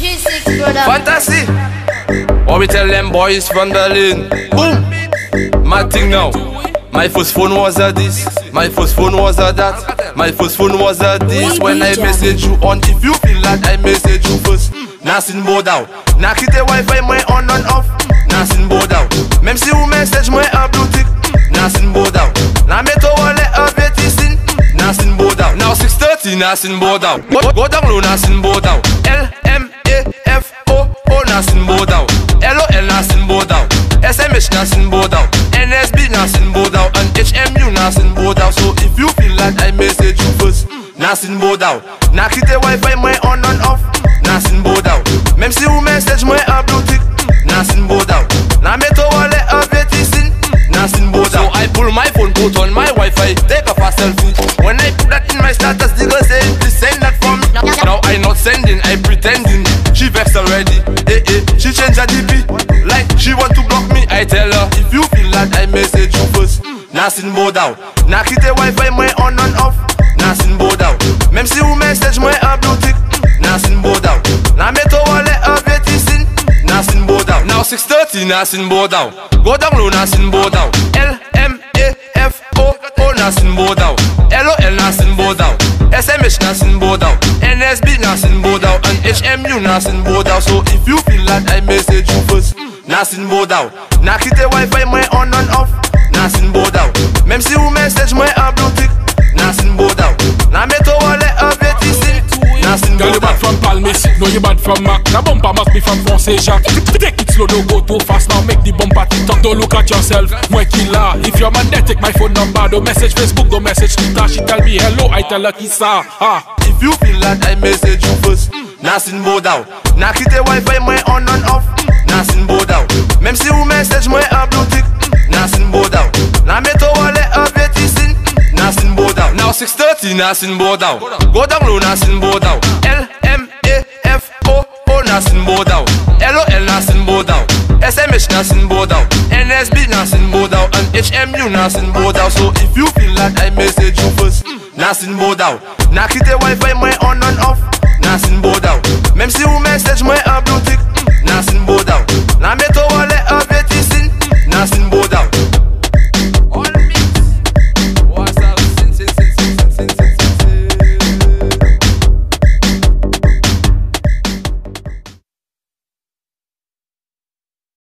G6 brother. Fantasy. What we tell them boys from Berlin? Boom. Mad thing now. My first phone was a this. My first phone was a that. My first phone was a this. When I message you on, if you feel that I message you first. Hmm, Nasin bodao. Na kite wifi moi on and off. Nasin bodao. Même si vous message moi un bluetooth. Hmm, Nasin bodao. Na meto wale a Nothing hmm, Nasin bodao. Now 630 Nasin bodao. Go, go down low Nasin bodao. L M A F O O Nasin bodao. L O L Nasin bodao. SMH Nasin bodao. NSB Nasin bodao. And HMU Nasin bodao. So if you feel like I message you first. Nasin bodao. Na kite wifi moi on and off. Nasin bodao. Même si vous message moi un bluetooth. Nasin bodao. Na meto wale a betisin. Mm, Nasin bodao. So I pull my phone, put on my Wi-Fi, take a fast selfie. When I put that I tell her, if you feel that I message you first. Nasin bodao. Na kite Wi-Fi moi on and off. Nasin bodao. Même si vous message moi un bluetooth. Nasin bodao. Na meto wale a betisin. Nasin bodao. Now 630 Nasin bodao. Go down low Nasin bodao. L M A F O O Nasin bodao. L O L Nasin bodao. SMH Nasin bodao. NSB Nasin bodao. And HMU Nasin bodao. So if you feel that I message you first. Nasin bodao. Na kite wifi moi on and off. Nasin bodao. Même si vous message moi un bluetooth. Nasin bodao. Na meto wale a betisin. Nasin Girl, you bad from Palmis, no you bad from Mac. The bumper must be from Jacques. Take it slow, don't go too fast now. Make the bumper tick tock. Don't look at yourself, moi killer. If you're man, there, take my phone number. Don't message Facebook, don't message Twitter. She tell me hello, I tell her kissa. Ah. If you feel that I message you first, Nasin bodao. Na kite wifi moi on and off. Message moi un bluetooth. Nasin bodao. Na meto wale a betisin. Nasin bodao. Now 630 Nasin bodao. Go down low Nasin bodao. L M A F O O Nasin bodao. L O L Nasin bodao. SMH Nasin bodao. NSB Nasin bodao. And HMU Nasin bodao. So if you feel like I message you first, Nasin bodao. Na kite wifi moi on and off.